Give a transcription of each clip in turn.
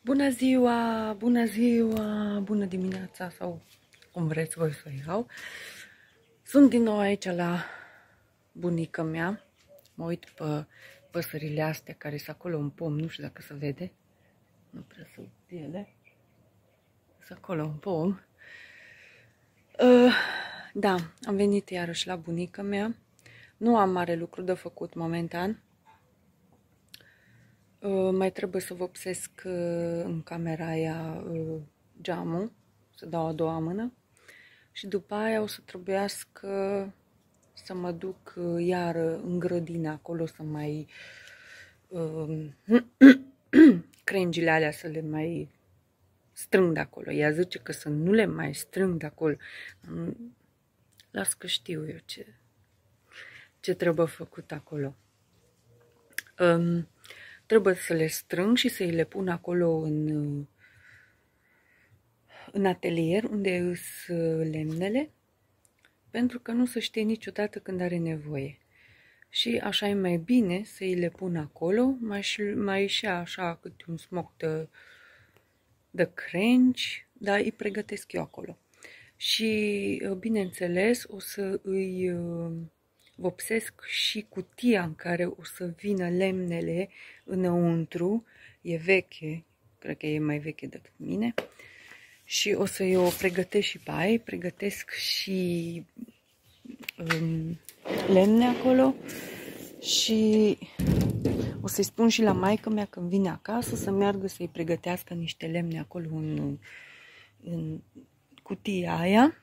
Bună ziua, bună ziua, bună dimineața sau cum vreți voi să iau. Sunt din nou aici la bunica mea. Mă uit pe păsările astea care sunt acolo în pom, nu știu dacă se vede. Nu prea să ele. Sunt acolo în pom. Uh, da, am venit iarăși la bunica mea. Nu am mare lucru de făcut momentan Uh, mai trebuie să vopsesc uh, în camera aia uh, geamul, să dau a doua mână și după aia o să trebuiască să mă duc iar în grădină acolo să mai crengile alea să le mai strâng de acolo. Ea zice că să nu le mai strâng de acolo. Las că știu eu ce, ce trebuie făcut acolo. Um, trebuie să le strâng și să le pun acolo în, în atelier unde îs lemnele, pentru că nu se știe niciodată când are nevoie. Și așa e mai bine să îi le pun acolo, mai, mai ieșea așa câte un smoc de, de crengi, dar îi pregătesc eu acolo. Și, bineînțeles, o să îi vopsesc și cutia în care o să vină lemnele înăuntru. E veche, cred că e mai veche decât mine. Și o să o pregătesc și pe aia, pregătesc și um, lemne acolo și o să-i spun și la maică mea când vine acasă să meargă să-i pregătească niște lemne acolo în, în cutia aia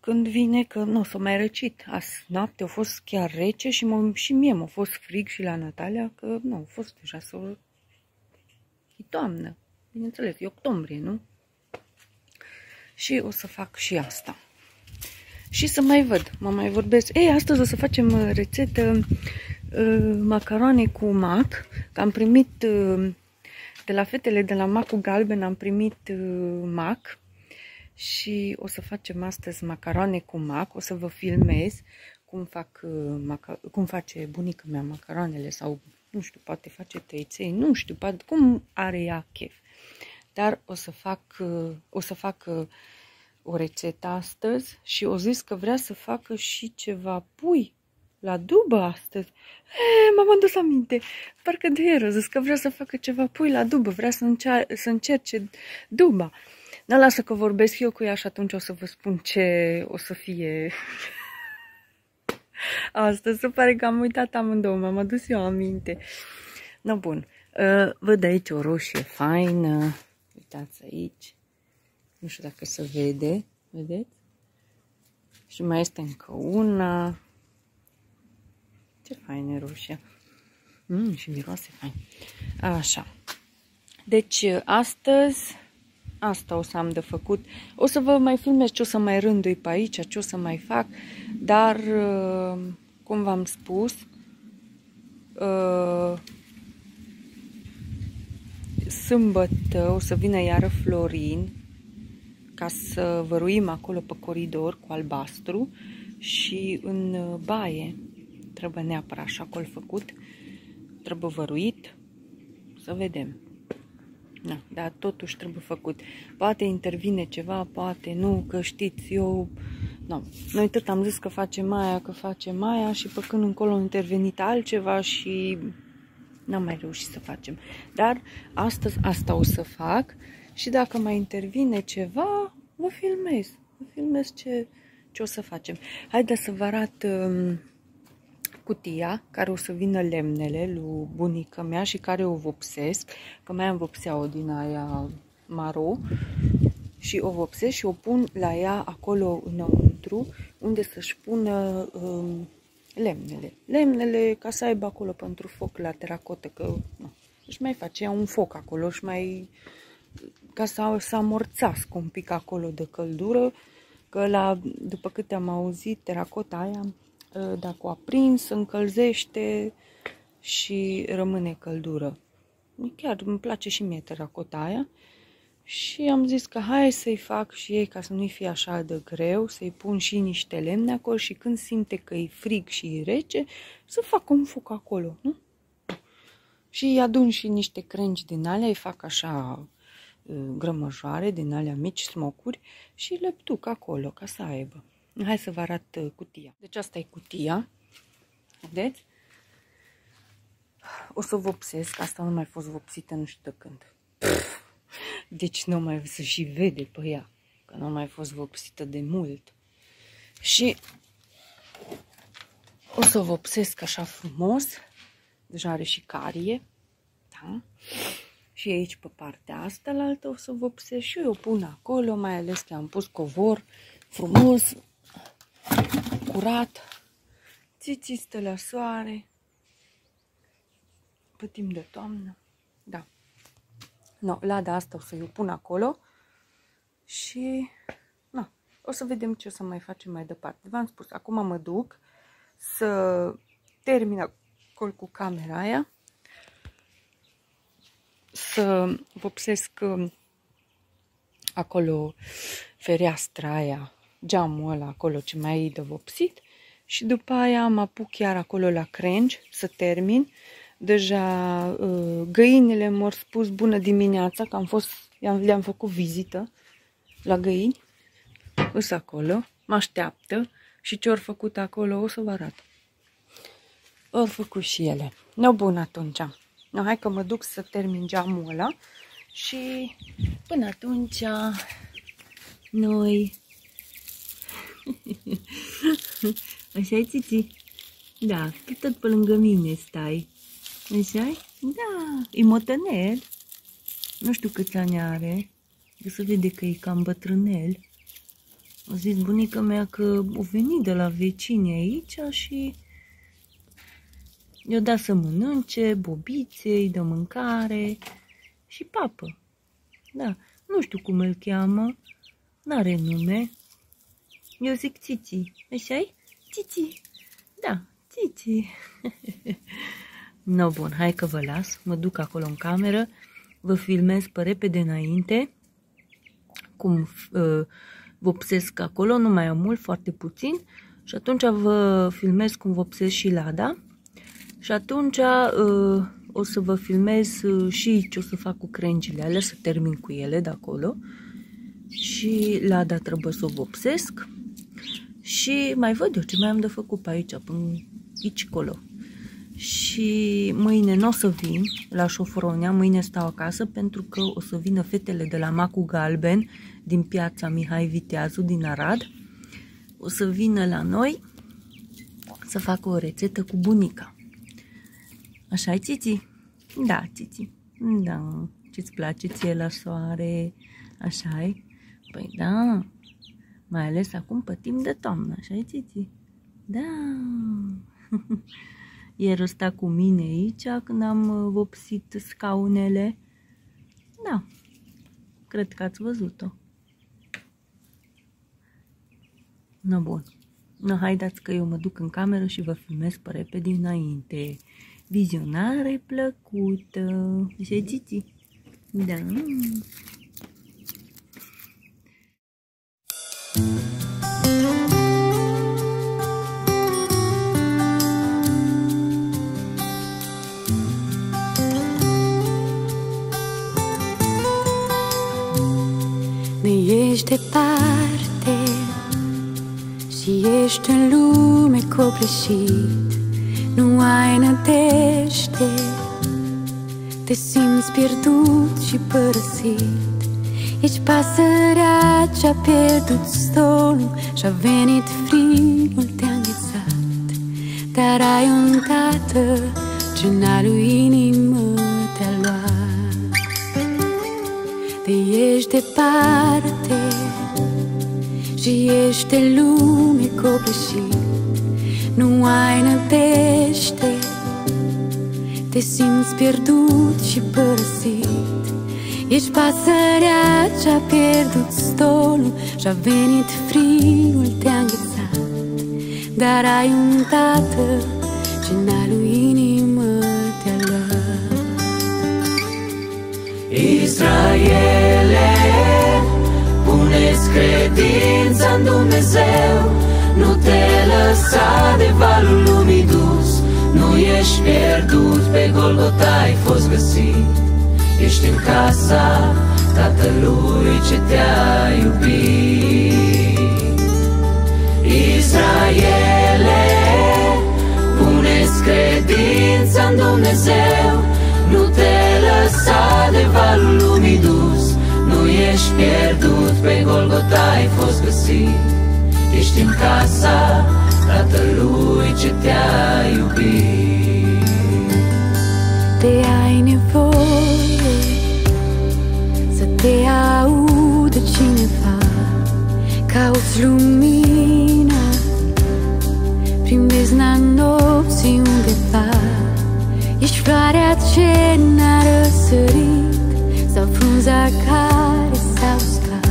când vine că nu s-a mai răcit. Azi noapte a fost chiar rece și, mă, și mie m-a fost frig și la Natalia că nu, a fost deja să E toamnă, bineînțeles, e octombrie, nu? Și o să fac și asta. Și să mai văd, mă mai vorbesc. Ei, astăzi o să facem uh, rețetă uh, macaroane cu mac, că am primit uh, de la fetele de la macul galben am primit uh, mac și o să facem astăzi macaroane cu mac, o să vă filmez cum, fac, uh, cum face bunica mea macaroanele sau nu știu, poate face tăiței, nu știu, poate, cum are ea chef. Dar o să fac, uh, o să fac uh, o rețetă astăzi și o zis că vrea să facă și ceva pui la dubă astăzi. E, m-am adus aminte. Parcă de ieri zis că vrea să facă ceva pui la dubă, vrea să, încer- să încerce duba. Dar lasă că vorbesc eu cu ea și atunci o să vă spun ce o să fie Astăzi se pare că am uitat amândouă, m-am adus eu aminte. No, bun. Uh, văd aici o roșie faină. Uitați aici. Nu știu dacă se vede. Vedeți? Și mai este încă una. Ce faină roșie. Mm, și miroase fain. Așa. Deci, astăzi Asta o să am de făcut. O să vă mai filmez ce o să mai rândui pe aici, ce o să mai fac, dar, uh, cum v-am spus, uh, sâmbătă o să vină iară Florin ca să văruim acolo pe coridor cu albastru și în baie trebuie neapărat așa acolo făcut, trebuie văruit, să vedem. Da, dar totuși trebuie făcut. Poate intervine ceva, poate nu, că știți, eu... Nu. Noi tot am zis că face Maia, că face Maia și pe când încolo a intervenit altceva și n-am mai reușit să facem. Dar astăzi asta o să fac și dacă mai intervine ceva, vă filmez. Vă filmez ce, ce o să facem. Haideți să vă arăt... Um, cutia care o să vină lemnele lui bunica mea și care o vopsesc, că mai am vopsea-o din aia maro și o vopsesc și o pun la ea acolo înăuntru unde să-și pună um, lemnele. Lemnele ca să aibă acolo pentru foc la teracotă, că nu, își mai face ea un foc acolo și mai ca să, să amorțească un pic acolo de căldură, că la, după câte am auzit, teracota aia Ă, dacă o aprins, încălzește și rămâne căldură. Chiar îmi place și mie teracota aia. Și am zis că hai să-i fac și ei ca să nu-i fie așa de greu, să-i pun și niște lemne acolo și când simte că e frig și e rece, să fac un foc acolo, nu? Și adun și niște crengi din alea, îi fac așa uh, grămăjoare din alea mici, smocuri și le duc acolo ca să aibă. Hai să vă arăt uh, cutia. Deci asta e cutia. Vedeți? O să vopsesc. Asta nu mai fost vopsită nu știu de când. Deci nu mai să și vede pe ea. Că nu mai fost vopsită de mult. Și o să vopsesc așa frumos. Deja are și carie. Da? Și aici pe partea asta la altă o să vopsesc și eu o pun acolo, mai ales că am pus covor frumos, curat. Țiții stă la soare pe timp de toamnă. Da. No, lada asta o să-i pun acolo și no, o să vedem ce o să mai facem mai departe. V-am spus, acum mă duc să termin acolo cu camera aia, să vopsesc um, acolo fereastra aia, geamul ăla acolo ce mai e de vopsit și după aia mă apuc chiar acolo la crengi să termin Deja uh, găinile m-au spus bună dimineața, că am fost, le-am făcut vizită la găini. Îs acolo, mă așteaptă și ce au făcut acolo o să vă arăt. Au făcut și ele. No, bun atunci. No, hai că mă duc să termin geamul ăla și până atunci noi... Așa e, Țiți? Da, tot pe lângă mine stai așa Da, e motănel. Nu știu câți ani are. De să vede că e cam bătrânel. A zis bunica mea că o venit de la vecini aici și i-a dat să mănânce, bobițe, îi dă mâncare și papă. Da, nu știu cum îl cheamă, n-are nume. Eu zic Țiți, așa-i? Țiți, da, Țiți. No, bun, hai că vă las, mă duc acolo în cameră, vă filmez pe repede înainte, cum uh, vopsesc acolo, nu mai am mult, foarte puțin, și atunci vă filmez cum vopsesc și lada, și atunci uh, o să vă filmez uh, și ce o să fac cu crengile alea, să termin cu ele de acolo, și lada trebuie să o vopsesc, și mai văd eu ce mai am de făcut pe aici, până aici colo și mâine nu o să vin la Șofronia, mâine stau acasă pentru că o să vină fetele de la Macu Galben din piața Mihai Viteazu din Arad. O să vină la noi să facă o rețetă cu bunica. așa e, Țiți? Da, Țiți. Da. Ce-ți place ție la soare? așa e? Păi da. Mai ales acum pe timp de toamnă. așa e, Țiți? Da. Ieri ăsta cu mine aici când am uh, vopsit scaunele. Da, cred că ați văzut-o. No, bun. No, haideți că eu mă duc în cameră și vă filmez pe repede înainte. Vizionare plăcută. Așa, Gigi? Da. Departe Și ești în lume copleșit. Nu ai nădejde Te simți pierdut și părăsit. Ești pasărea ce-a pierdut stolul Și-a venit frigul te-a înghețat. Dar ai un tată ce n-a lui inimă ești departe Și ești în lume copleșit. Nu ai nădește Te simți pierdut și părăsit. Ești pasărea ce-a pierdut stolul Și-a venit frigul, te-a înghețat. Dar ai un tată ce n-a lui Dumnezeu, nu te lăsa de valul lumii dus, nu e ești pierdut, pe Golgota ai fost găsit. Ești în casa Tatălui ce te-a iubit. Israele, puneți credința în Dumnezeu. Nu te lăsa de valul lumii dus. Nu ești pierdut, pe Golgota ai fost găsit. Ești în casa Tatălui ce te-a iubit. Te ai nevoie Să te audă cineva Cauți lumina Prin bezna nopții undeva. Ești floarea ce n-a răsărit Sau frunza care s-a uscat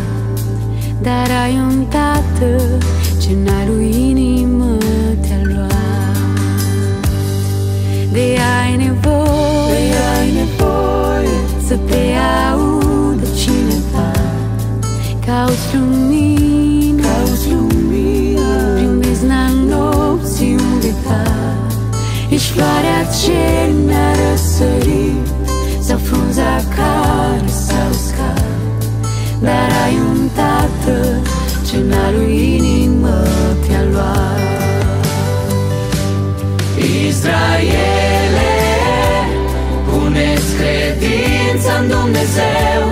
Dar ai un tată ce n-a lui inimă te-a luat. De ai nevoie, De ai nevoie. să te audă cineva. Cauți lumina Cauți lumina prin bezna nopții undeva. Ești floarea ce n-a răsărit Sau frunza care s-a uscat Dar ai un tată ce n-a lui inimă te-a luat. Israele, puneți credința în Dumnezeu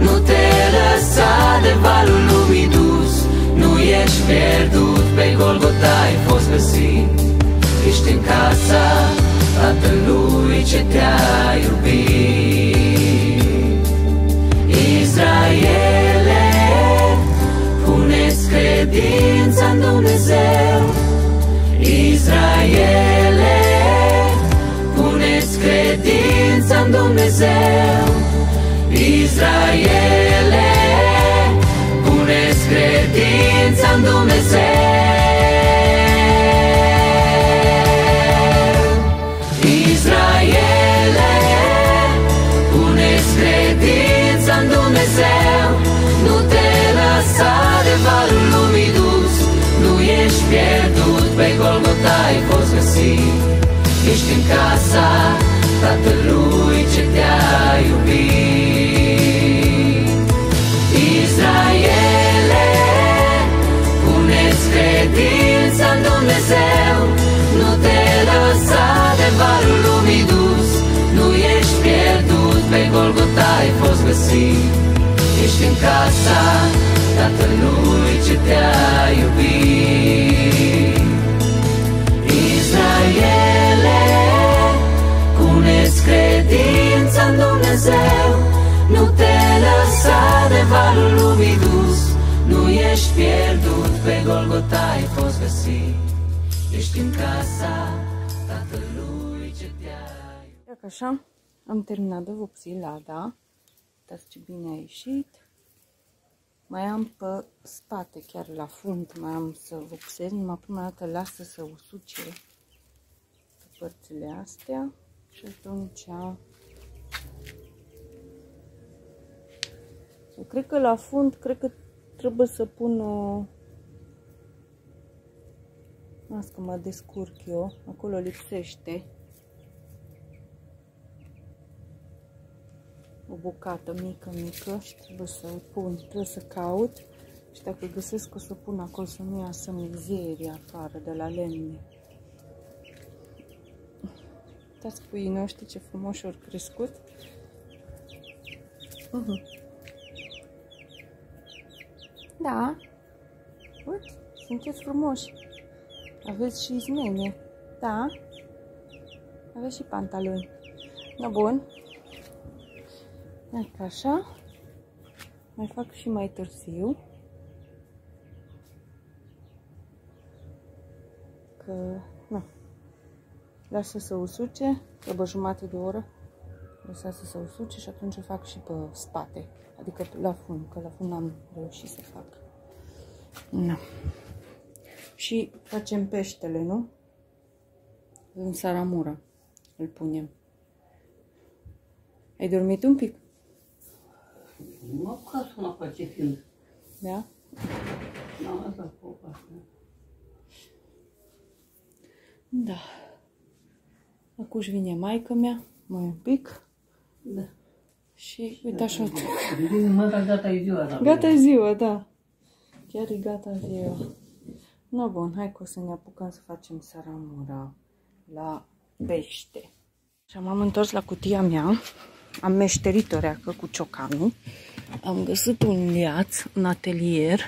Nu te lăsa de valul lumii dus. Nu ești pierdut, pe Golgota ai fost găsit. Ești în casa Tatălui ce te-a iubit. Israele, credința în Dumnezeu. Israele, puneți credința în Dumnezeu. Israele, puneți credința în Dumnezeu ai fost găsit. Ești în casa Tatălui ce te-a iubit. Israele, puneți credința în Dumnezeu. Nu te lăsa de valul lumii dus. Nu ești pierdut, pe Golgota ai fost găsit. Ești în casa Tatălui ce te-a iubit Dumnezeu Nu te lăsa de valul lumii dus Nu ești pierdut, pe Golgota ai fost găsit Ești în casa Tatălui ce te-a Dacă așa, am terminat de vopsit lada. Uitați ce bine a ieșit. Mai am pe spate, chiar la fund, mai am să vopsesc. Numai prima dată lasă să usuce pe părțile astea. Și atunci... cred că la fund, cred că trebuie să pun o... Las că mă descurc eu. Acolo lipsește. o bucată mică, mică și trebuie să pun, trebuie să caut și dacă găsesc o să pun acolo să nu iasă mizeria afară de la lemne. Uitați puii noștri ce frumos au crescut. Uh -huh. Da. Uite, sunteți frumoși. Aveți și izmene. Da. Aveți și pantaloni. Da, bun. Dacă așa, mai fac și mai târziu. Că, nu, lasă să usuce, trebuie jumate de oră, lăsați să usuce și atunci fac și pe spate, adică la fund, că la fund n-am reușit să fac. Nu. Și facem peștele, nu? În saramură îl punem. Ai dormit un pic? Mă ca sună pe ce fiind. Da? N-am lăsat popa. Da. Acum își vine maică mea, mai un pic. Da. Și uite așa. Mă, dar gata e ziua. Da. Gata e ziua, da. Chiar e gata ziua. No, bun, hai că o să ne apucăm să facem saramura la pește. Și m-am întors la cutia mea. Am meșterit o reacă cu ciocanul. Am găsit un liaț în atelier.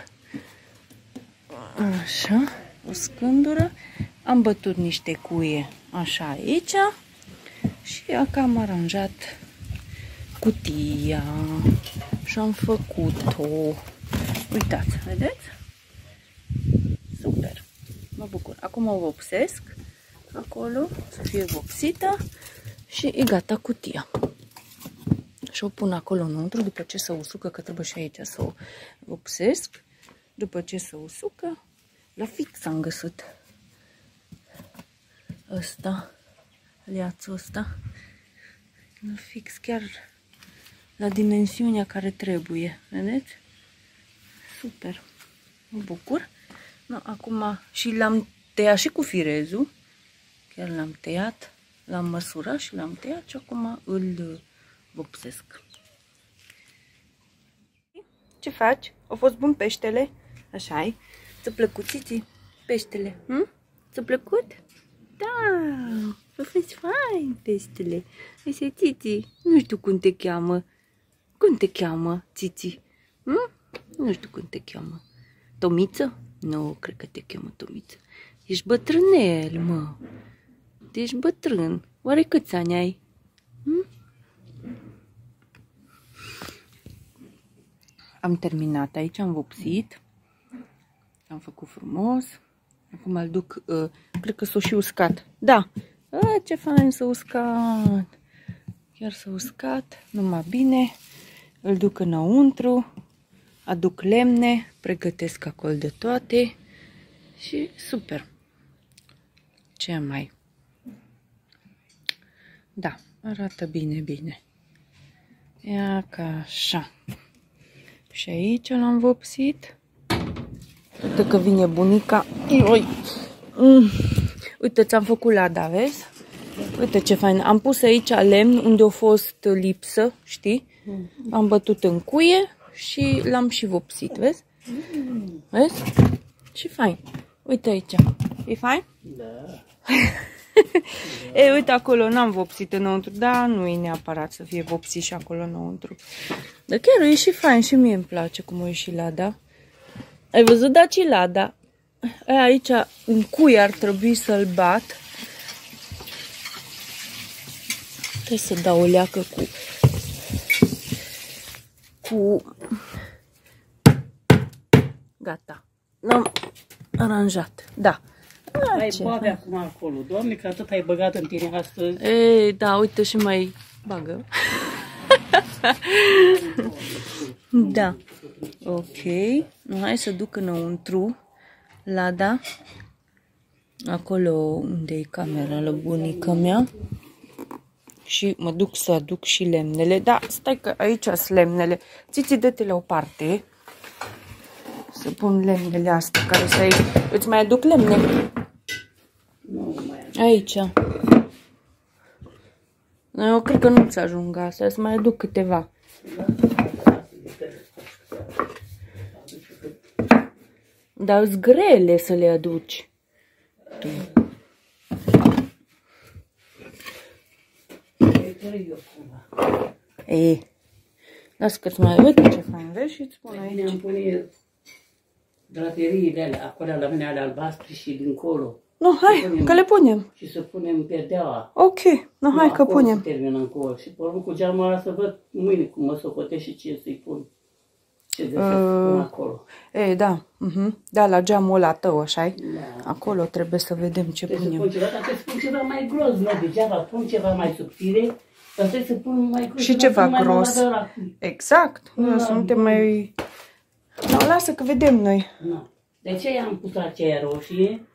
Așa, o scândură. Am bătut niște cuie așa aici. Și acum am aranjat cutia. Și am făcut-o. Uitați, vedeți? Super. Mă bucur. Acum o vopsesc acolo, să fie vopsită și e gata cutia. Și o pun acolo înăuntru după ce se usucă, că trebuie și aici să o vopsesc. După ce se usucă, la fix am găsit ăsta, liațul ăsta. La fix, chiar la dimensiunea care trebuie. Vedeți? Super. Mă bucur. No, acum și l-am tăiat și cu firezul. Chiar l-am tăiat, l-am măsurat și l-am tăiat și acum îl vopsesc. Ce faci? A fost bun peștele? așa ai? Ți-a plăcut, Cici? Peștele? Hm? Ți-a plăcut? Da! A fost fain peștele. Așa, Cici, nu știu cum te cheamă. Cum te cheamă, Cici? Hm? Nu știu cum te cheamă. Tomiță? Nu, cred că te cheamă Tomiță. Ești bătrânel, mă. Ești bătrân. Oare câți ani ai? Hm? Am terminat aici, am vopsit. Am făcut frumos. Acum îl duc, uh, cred că s-o și uscat. Da, a, ce fain s-a uscat. Chiar s-a uscat, numai bine. Îl duc înăuntru, aduc lemne, pregătesc acolo de toate și super. Ce mai? Da, arată bine, bine. Ia ca așa. Și aici l-am vopsit. Uite că vine bunica. Ioi. Mm. Uite, ți-am făcut lada, vezi? Uite ce fain. Am pus aici lemn unde a fost lipsă, știi? Am bătut în cuie și l-am și vopsit, vezi? Vezi? Și fain. Uite aici. E fain? Da. e, uite acolo, n-am vopsit înăuntru, dar nu e neapărat să fie vopsit și acolo înăuntru. Dar chiar e și fain și mie îmi place cum e și lada. Ai văzut daci lada? E, aici un cui ar trebui să-l bat. Trebuie să dau o leacă cu... Cu... Gata. L-am aranjat. Da. Ai bave acum acolo. Doamne, că atât ai băgat în tine astăzi. Ei, da, uite și mai bagă. da. Ok. Hai să duc înăuntru lada. Acolo unde e camera la bunica mea. Și mă duc să aduc și lemnele. Da, stai că aici sunt lemnele. Ți-ți dă-te la o parte. Să pun lemnele astea care să ai. Îți mai aduc lemne? Nu mai Aici. Eu cred că nu-ți ajung astea, să mai aduc câteva. Dar sunt grele să le aduci. Tu. E, las că-ți mai uite ce fain, vezi și îți spun Ne aici. am pune draperiile alea, acolo la mine ale albastre și dincolo. Nu, hai, punem. că le punem. Și să punem perdeaua. Ok, nu, hai că acolo punem. să terminăm cu ori. Și pe urmă cu geamul ăla să văd mâine cum mă socotești și ce să-i pun. Ce de să Uh. pun acolo. E, da, uh da, la geamul ăla tău, așa Da. Acolo trebuie să vedem ce Trebuie să punem. pun ceva, dar trebuie să pun ceva mai gros, nu degeaba pun ceva mai subțire, dar trebuie să pun mai gros. Și nu ceva să mai mă gros. vadă ăla. Exact, noi Da, suntem bun. mai... Nu, lasă că vedem noi. Nu. De ce am pus aceea roșie?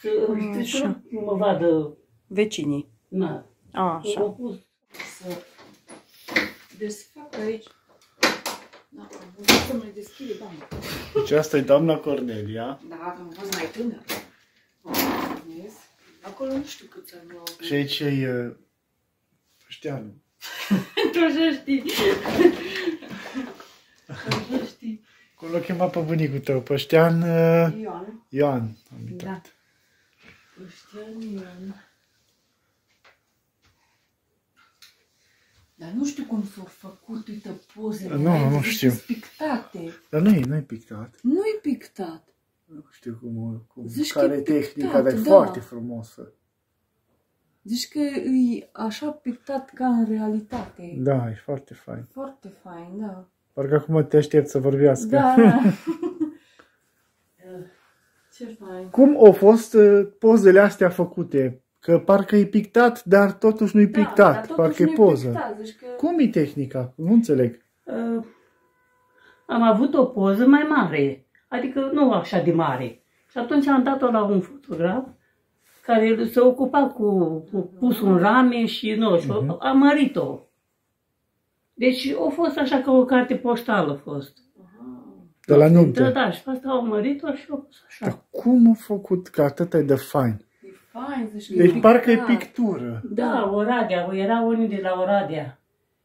Să, să Așa. nu mă vadă, Vecinii. na, A, Așa. așa. pus. Să desfac aici. Da, să mai deschide, da. Deci asta e doamna Cornelia. Da, am fost mai tânăr. Vezi? Acolo nu știu câți ani au. Și aici e uh, Șteanu. Tu așa știi. Așa știi. Cum l-a chemat pe bunicul tău? Pe Ștean uh, Ioan. Ioan. Am Da. uitat. Cristian Ioan. Dar nu știu cum s-au făcut, uite, pozele. Nu, Ai nu văzut știu. sunt pictate. Dar nu e, nu e pictat. Nu-i pictat. Nu știu cum, cum Zici că care e e tehnica, pictat, dar e da. foarte frumoasă. Zici că e așa pictat ca în realitate. Da, e foarte fain. Foarte fain, da. Parcă acum te aștept să vorbească. Da, da. Ce fain. Cum au fost uh, pozele astea făcute? Că parcă e pictat, dar totuși nu-i Da, pictat. dar totuși parcă e nu-i poză. Pictat, zici că... Cum e tehnica? Nu înțeleg. Uh, am avut o poză mai mare, adică nu așa de mare. Și atunci am dat-o la un fotograf care se ocupa cu, cu pusul în rame și nu știu, Mhm. uh-huh. am mărit-o. Deci a fost așa ca o carte poștală a fost. De la Da, nuntă. da, și pe asta au mărit-o și a fost așa. Dar cum a făcut că atât e de fain? E fain, zici că Deci parcă e pictat. pictură. Da, Oradea, era unii de la Oradea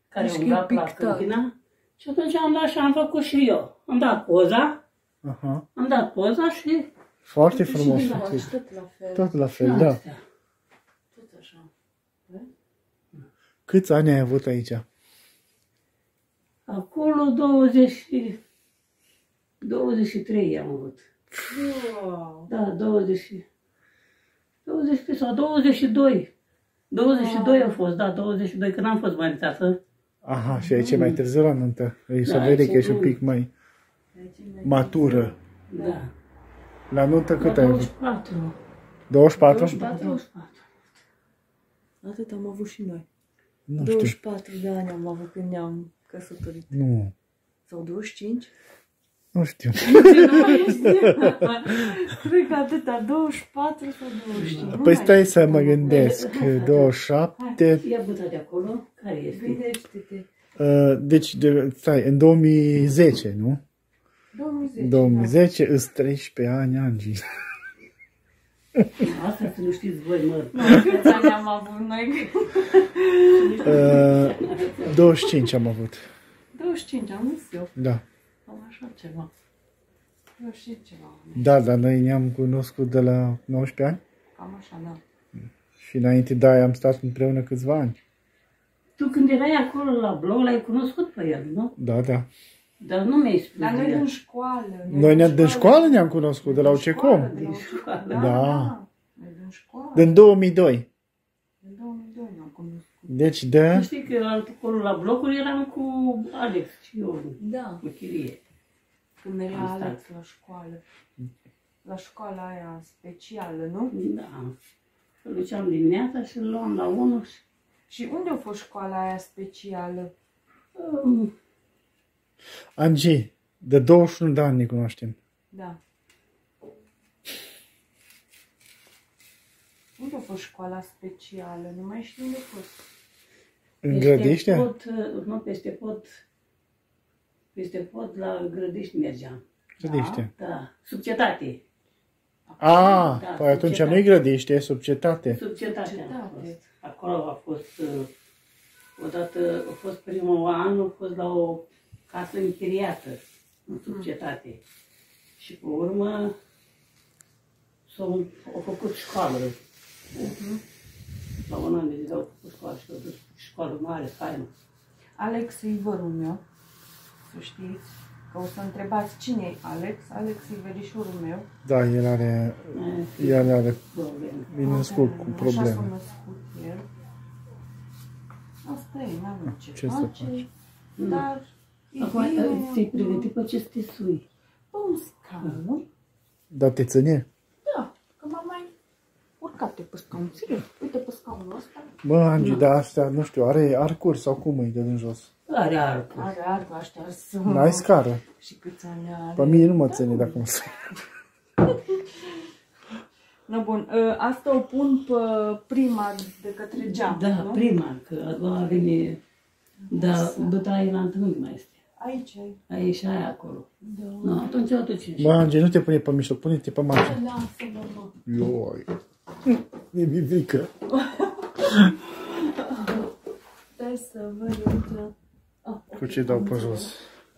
care Deci au că e umblat pe la pictat. Câmpina. Și atunci am dat și am făcut și eu. Am dat poza, Aha. am dat poza și Foarte Și frumos din făcut. tot la fel. Tot la fel, da. astea. Tot așa. Câți ani ai avut aici? Acolo 20, și- 23 am avut. Wow. Da, 20, 23 sau 22. 22 a fost, da, 22, când am fost maritată. Aha, și aici e mai târziu la nuntă. Ei se Da, vede aici că ești nu. un pic mai matură. Da. La nuntă cât La ai avut? 24. 24? 24, 24. Atât am avut și noi. Nu știu. 24 de ani am avut când ne-am căsătorit. Nu. Sau 25? Nu știu. nu mai știu. Cred că atâta, 24 sau 25. Nu Păi mai stai știu. să mă gândesc. 27. Ia băta de acolo, care este? Gândește-te. uh, Deci, de, stai, în 2010, nu? 2010. 2010 îți 13 ani, Angie. Asta să nu știți voi, mă. Da. Câți ani am avut noi? Uh, 25 am avut. 25, am zis eu. Da. Am așa ceva. Eu și ceva. Da, dar noi ne-am cunoscut de la 19 ani Cam așa, da. și înainte de aia am stat împreună câțiva ani. Tu când erai acolo la blog, l-ai cunoscut pe el, nu? Da, da. Dar nu mi-ai spus Dar de noi el. din școală. Noi ne din școală ne-am cunoscut, de la UCECOM. Din școală, Da. da. Noi din școală. Din 2002. Din 2002 ne-am cunoscut. Deci de... Știi că acolo la blocuri eram cu Alex și eu Da. cu chirie. Când mergea Am stat. Alex la școală. La școala aia specială, nu? Da. Îl duceam dimineața și îl luam la unul și... Și unde a fost școala aia specială? Um, Angie, de 21 de ani ne cunoaștem. Da. Unde a fost școala specială? Nu mai știu unde a fost. În peste Grădiște? Pod, uh, nu, peste pod, peste pod la Grădiști mergeam. Grădiște. Da, sub cetate. A, Da, păi atunci subcetate. nu-i Grădiște, e sub cetate. Sub cetate Cetate. am fost. Acolo a fost, uh, odată a fost primul an, a fost la o casă închiriată, în sub cetate. Și pe urmă s-au au făcut școală. La un an de zile au făcut școală și au dus școală mare, faină. Alex e vărul meu, să știți. Că o să întrebați cine e Alex. Alex e verișorul meu. Da, el are, Eh, el are, probleme. e născut cu Așa s-a probleme. născut el. Asta e, n-am ce, Ce să face. faci? Dar e Acum bine. eh, ți-ai pregătit pe ce să te sui. Pe un scaun. Da, te ține? Da, că m-am mai urcat pe scaun. Serios, uite pe scaunul ăsta. Bă, Angie, da, astea, nu știu, are arcuri sau cum e de din jos? Are arcuri. Are arcă aștears. N-ai scară. Și câți ani are. Pe mine nu mă ține dacă mă sun. No, bun, ă, asta o pun pe prima de către geam, Da, nu? prima, că a doua vine, da, bătaie la întâlnit mai este. Aici ai. Aici și aia acolo. Nu, atunci o ducem și Bă, Angel, nu te pune pe mijloc, pune-te pe margine. Lasă-mă, mă. Ioi. E mivică. Stai să văd uite. Ah, Cu ce dau pe jos?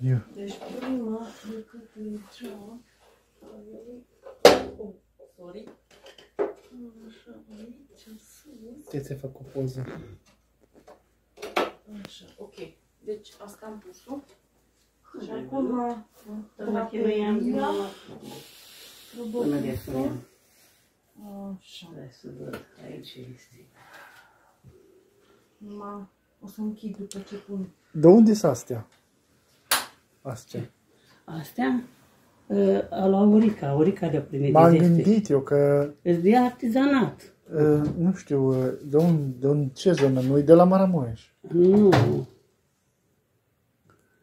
Ia. Deci prima, decât intra, a venit... Oh, sorry. Așa, aici, sus. Te ți fac o poză. Așa, ok. Deci asta am pus-o. Și acum Să mă chinuiam din nou. trebuie Până de pus-o. spuneam. Așa. Hai să văd. Aici este. Ma, o să închid după ce pun. De unde sunt astea? Astea. Astea? Uh, la Aurica, Aurica de-a primit M-am de zeste. gândit eu că, Îți de artizanat. uh, nu știu, uh, de, un, de un, ce zonă, nu de la Maramureș. Nu.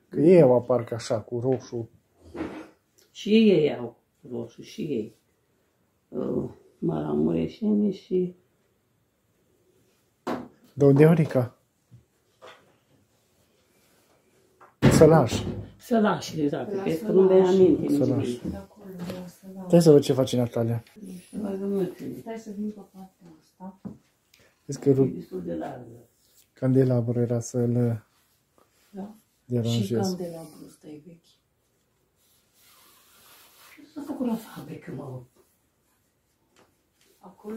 Că ei au parcă așa, cu roșu. Și ei au roșu, și ei. Uh, Maramureșeni și... De unde e Orica? Sălaș. Să lași, exact. Cred că nu mi aminte nici Sălaș. nimic. De acolo, de la să Stai să văd ce face Natalia. Ceva de mulțime. Stai să vin pe partea asta. Vezi că E ru- destul de largă. candelabru era să-l Da. Și deranjez. candelabru ăsta e vechi. S-a făcut la fabrică, mă. Acolo,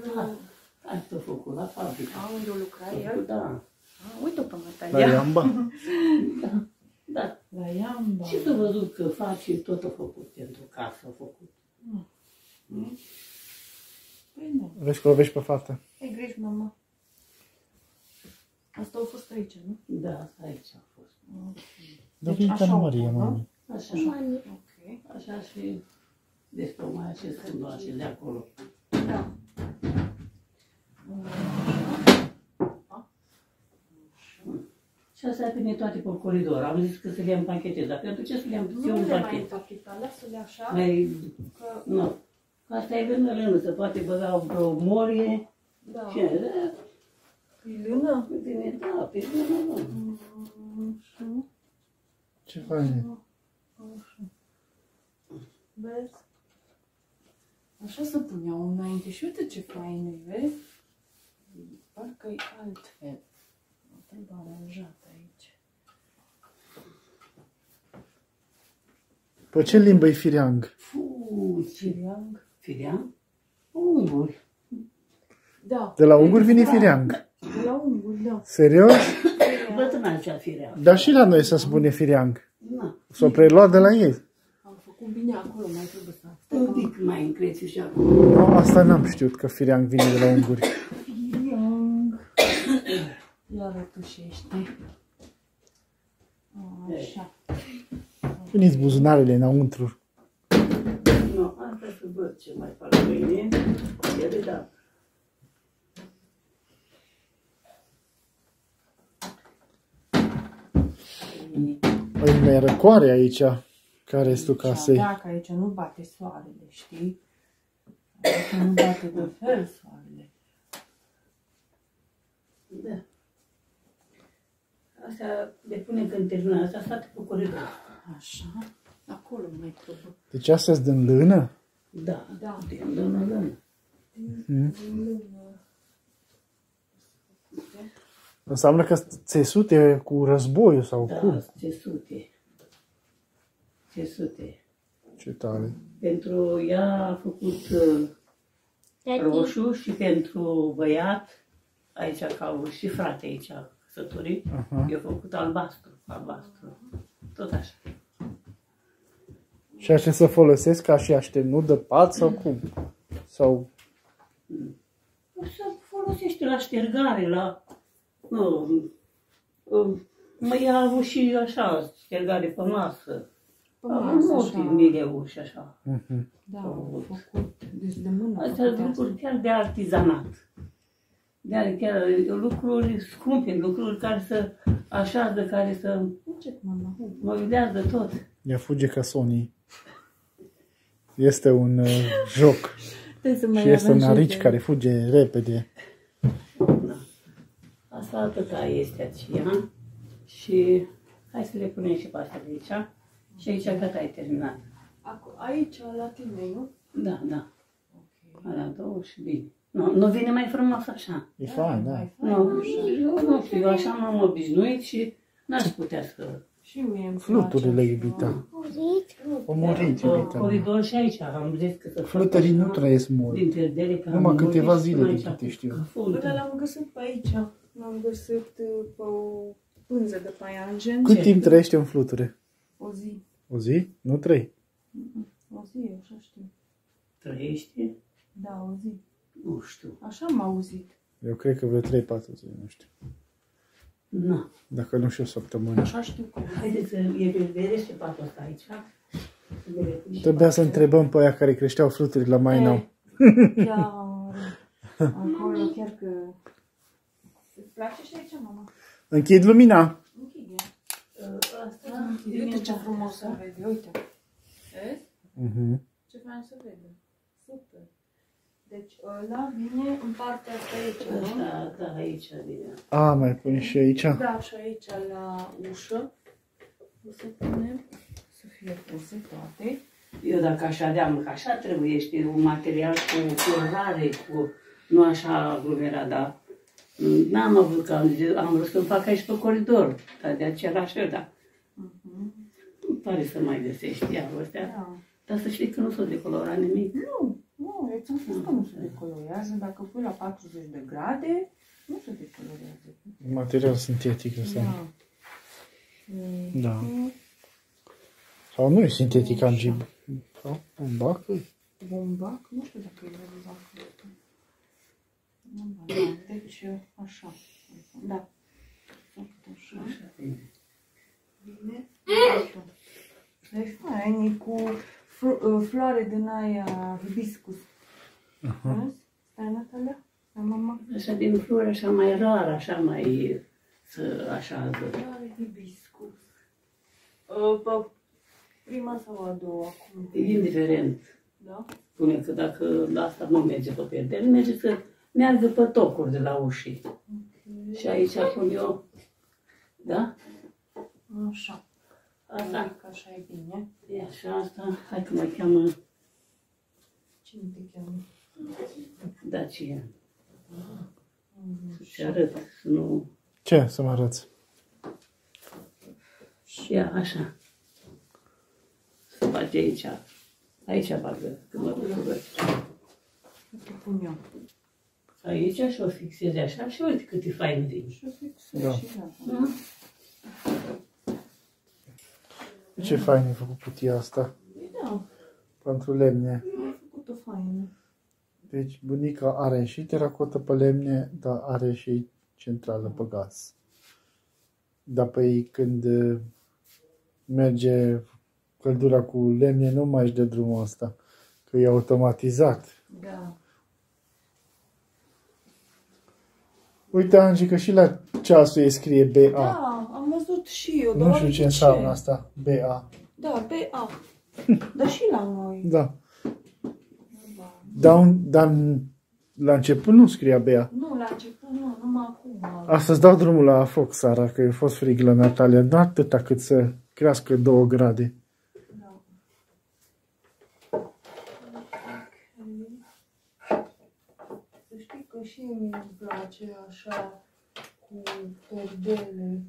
Ai s-a făcut la fabrică. a, unde o lucra el? Da. A, uite-o pe La Natalia. Iamba? Da. La Iamba. Și s-a văzut că face tot a făcut pentru casă, a făcut. Păi nu. Vezi că o vezi pe fată. Ai grijă, mama. Asta a fost aici, nu? Da, aici a fost. Dar Deci vine așa ca o Maria, făcut, mami. Așa, Ok. așa și despre mai acest fundaș de acolo. Da. Și asta a venit toate pe coridor. Am zis că să le împachetez, dar pentru ce să le Nu împachetez? un le mai pachet? împacheta, lasă-le așa. Mai, Că, nu. Asta e lână, lână, se poate băga o molie. da, Și, da, e lână. bine, da, pe lână, lână. Așa, Ce fain. așa. Vezi? Așa se puneau înainte și uite ce fain e, vezi? Parcă e altfel. Trebuie aranjat aici. Pe ce limbă e fireang? Fuu, ce Firiang. fiream? Unguri. Da, De la unguri vine fireang. de la unguri, da. Serios? Bătrâna cea fiream. Dar și la noi să spune fireang. Na, S-o preluat de la ei. Am făcut bine acolo, mai trebuie să... un pic mai încreți și acolo. No, asta n-am știut că fireang vine de la unguri. Firiang. Ia rătușește. Așa. Veniți buzunarele înăuntru. Nu, asta să văd ce mai fac mâine. Ele da. Păi mai răcoare aici, care este tu casei. Da, că aici nu bate soarele, știi? Aici nu bate de fel soarele. Da. Asta le punem când termină asta, state pe coridor. Așa. Acolo mai trebuie. Deci astea sunt din lână? Da, Da. din lână, lână. Înseamnă că țesute cu războiul sau Da, cum? ce sute. Ce sute. Ce tare. Pentru ea a făcut uh, roșu și pentru băiat, aici ca au și frate aici căsătorit, Aha. i-a făcut albastru, albastru. Tot așa. Și așa să folosesc ca și așternut de pat sau cum? Sau Se folosește la ștergare, la... Nu, um, mai a avut și așa, ștergare pe masă. Pe Am masă, multe așa. mileuri și așa. Mhm. Da, am făcut. Deci de mână. Astea făcute sunt lucruri astea. chiar de artizanat. Chiar, chiar lucruri scumpe, lucruri care să așează, care să Ce mama? mobilează tot. ea fuge ca Sony. Este un uh, joc Trebuie să mai și este un aranjeze. arici care fuge repede. Da. Asta atâta este aceea. Și Hai să le punem și pe astea de aici. Și aici gata, ai terminat. Acu- Aici, la tine, nu? Da, da. Alea două și bine. Nu, nu vine mai frumos așa. E fain, da. Nu, eu nu știu, eu așa m-am obișnuit și n-aș putea să... Și mie îmi Fluturile, place iubita. așa. O murit, Pe iubita. coridor și aici, am zis că să fac Flutării nu așa, trăiesc mult. Din perdele, că Numai am câteva murit și zile, până din aici, câte știu. cu Bă, fundul. dar l-am găsit pe aici. L-am găsit uh, pe o pânză de paianjen. Cât timp trăiește în fluture? O zi. O zi? Nu trei. O zi, așa știu. Trăiește? Da, o zi. Nu știu. Așa am auzit. Eu cred că vreo 3-4 zile, nu știu. Nu. Dacă nu și o săptămână. Așa știu că Haideți să e vedere și patul ăsta aici. Să le repui și Trebuia să patul. întrebăm pe aia care creșteau fluturi la mai nou. Chiar acolo chiar că... Îți place și aici, mama? Închid lumina. Închide. Asta, Uite ce frumos se vede, uite. Vezi? Mhm. Ce fain să vede. Super. Deci ăla vine în partea asta aici, nu? Asta, da, aici vine. A, mai pun și aici. Da, și aici la ușă. O să punem să fie puse toate. Eu dacă aș avea, că așa trebuie, știi, un material cu curare, cu, nu așa aglomerat, dar n-am avut, că am, zis- am vrut să-mi fac aici pe coridor, dar de aceea era așa, da. Îmi pare să mai găsești iar astea, Da. dar să știi că nu s-o decolorat nimic. Nu, nu, eu ți-am spus că nu se decolorează. Dacă pui la 40 de grade, nu se decolorează. Material sintetic ăsta. Da. Da. Sau nu e sintetic, Angie. Sau bumbac? Bombac, nu știu dacă e bombac. Da, da, deci așa. Da. Așa. Bine. Deci fain, e cu fl- uh, floare din aia hibiscus. Vezi? Stai, Natalia? Stai, mama? Așa din flori, așa mai rar, așa mai, să, așa, să, Floare hibiscus. Uh, Pe prima sau a doua acum? indiferent. Da? Spune că dacă la asta nu merge pe perdele, merge să meargă pe tocuri de la ușii. Și aici pun eu, da? Așa. Asta. Adică așa e bine. E așa asta, hai că mă cheamă Cine te cheamă? Dacia. Să-ți arăt, să nu... Ce să mă arăți? Ia, așa. Să bage aici. Aici bagă, că mă duc să văd. Uite pun eu. Aici și o fixezi așa și uite cât e fain din. Și o fixez Da. și gata. Da? Ce fain e făcut cutia asta. Da, Pentru lemne. ai făcut-o faină. Deci bunica are și teracotă pe lemne, dar are și centrală pe gaz. Dar pe ei când uh, merge căldura cu lemne, nu mai își dă drumul ăsta. Că e automatizat. Da. Uite, Angie, că și la ceasul ei scrie BA. Da, am văzut și eu. nu dar știu de ce înseamnă asta. BA. Da, BA. Dar și la noi. Da. Dar, un- dar la început nu scria BA. Nu, la început nu, numai acum. Asta îți dau drumul la foc, Sara, că a fost frig la Natalia. Nu atâta cât să crească două grade. Da. Să știi că și mie îmi place așa cu perdele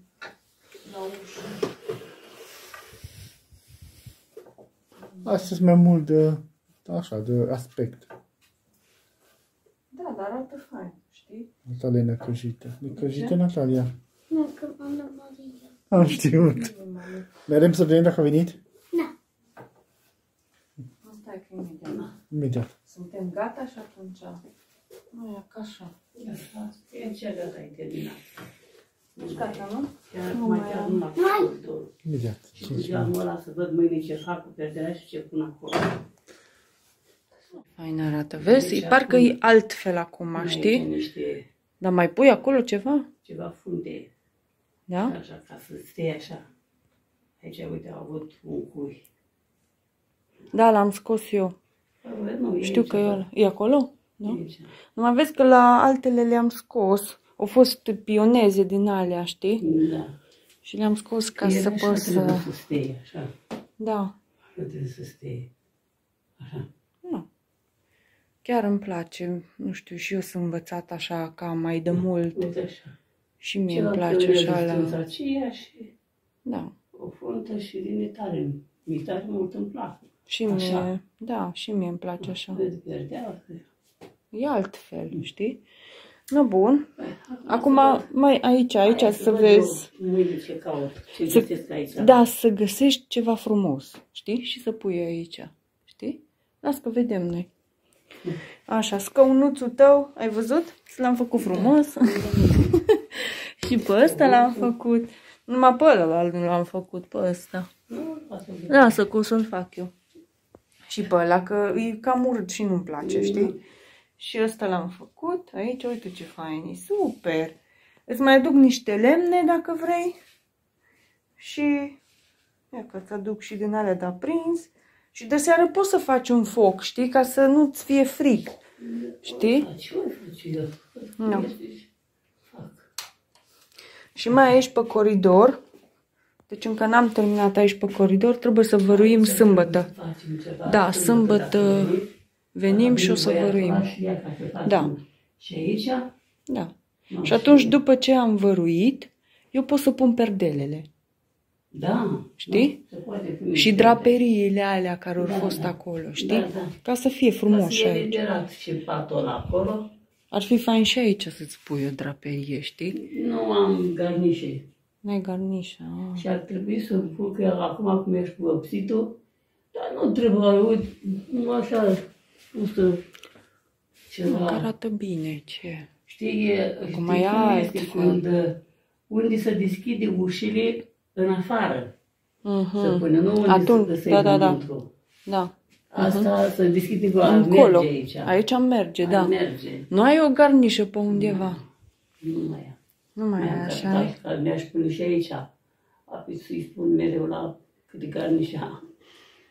la ușă. Asta e mai mult de, așa, de aspect. Da, dar arată fain, știi? Natalia e necăjită. Necăjită, Natalia. Nu, că am Maria. Am știut. Merem să vedem dacă a venit? Asta e că imediat. Imediat. Suntem gata și atunci nu e ca așa. Așa, e ce gata, ai terminat. Deci gata, nu? Chiar Nu mai mai chiar am. numai cu coridorul. Imediat. Și cu geamul ăla să văd mâine ce fac cu perdelea și ce pun acolo. Fain arată, vezi? Deci Parcă acum- e altfel acum, Mai știi? pun niște Dar mai pui acolo ceva? ceva funde, Da? așa, ca să stea așa. Aici, uite, au avut un cui. Da, l-am scos eu. Păi, Nu, e Știu aici, că e ăla. E acolo? E Da? aici. Nu mai vezi că la altele le-am scos. Au fost pioneze din alea, știi? Da. Și le-am scos ca El să așa pot trebuie să... să stea, așa. Da, Așa trebuie să stea. Așa. nu. Chiar îmi place. Nu știu, și eu sunt învățat așa ca mai de mult. Uite așa. Și mie îmi Celălalt place îl așa strâns la... aceea și Da. o fruntă și din tare. Mi tare mult îmi plac. Și Așa. mie, da, și mie îmi place așa. Vezi verdea. E altfel, știi? No, bun. Păi, Acum, mai aici, aici Hai să văd vezi. eu Mâine ce caut, ce Să- găsesc aici. Da, să găsești ceva frumos, știi? Și să pui aici, știi? Las că vedem noi. Așa, scăunuțul tău, ai văzut? L-am făcut frumos. și pe ăsta l-am făcut. Numai pe ăla nu l-am făcut, pe ăsta. Nu, lasă bine. Lasă că o să-l fac eu. Și pe ăla, că e cam urât și nu-mi place, știi? Și ăsta l-am făcut. Aici, uite ce fain e. Super! Îți mai aduc niște lemne dacă vrei. Și ia că îți aduc și din alea de aprins. Și de seară poți să faci un foc, știi? Ca să nu-ți fie frig. Știi? Da, ce mai faci eu? Nu. Este- Fac. Și mai aici pe coridor. Deci încă n-am terminat aici pe coridor. Trebuie să văruim sâmbătă. Facem ceva. Da, sâmbătă dacă venim, Venim și o să băiatul văruim. ăla și ea ca să facem. Da. Și aici? Da. nu, Și atunci, după ce am văruit, eu pot să pun perdelele. Da. Știi? nu, Se poate pune Și perde. draperiile alea care au Da, fost da. acolo, știi? Da, da. Ca să fie frumos și Să fie aici. liberat și patul ăla acolo. Ar fi fain și aici să-ți pui o draperie, știi? Nu am garnișe. N-ai garnișa. ah. Și ar trebui să pun că acum cum ești cu vopsitul, dar nu trebuie, uite, nu așa pusă Nu, ceva. că arată bine, ce? Știi, e, știi Acum cum e este altfel. când uh, unde se deschide ușile în afară. Mhm. Să pune, nu unde Atunci, să, să da, da, da. înăuntru. Da. Asta se deschide cu a Încolo. merge aici. Aici merge, Ar da. merge. Nu ai o garnișă pe undeva. Nu mai e. Nu mai e așa. ai? Dar mi-aș pune și aici. Apoi să-i spun mereu la câte garnișa.